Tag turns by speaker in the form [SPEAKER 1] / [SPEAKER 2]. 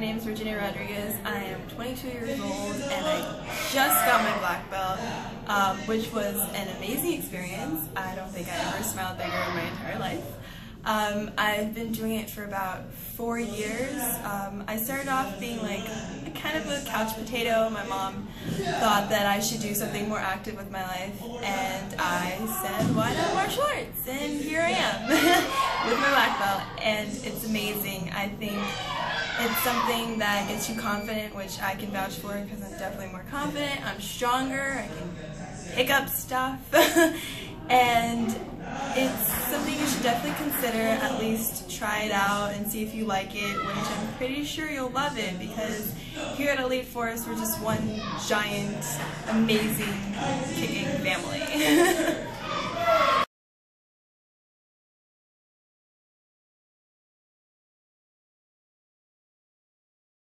[SPEAKER 1] name is Virginia Rodrigues. I am 22 years old and I just got my black belt, um, which was an amazing experience. I don't think I ever smiled bigger in my entire life. Um, I've been doing it for about four years. Um, I started off being like a kind of a couch potato. My mom thought that I should do something more active with my life, and I said, why not martial arts? And here I am with my black belt, and it's amazing. I think it's something that gets you confident, which I can vouch for because I'm definitely more confident. I'm stronger. I can pick up stuff. and it's something you should definitely consider at least try it out and see if you like it which i'm pretty sure you'll love it because here at elite force we're just one giant amazing kicking family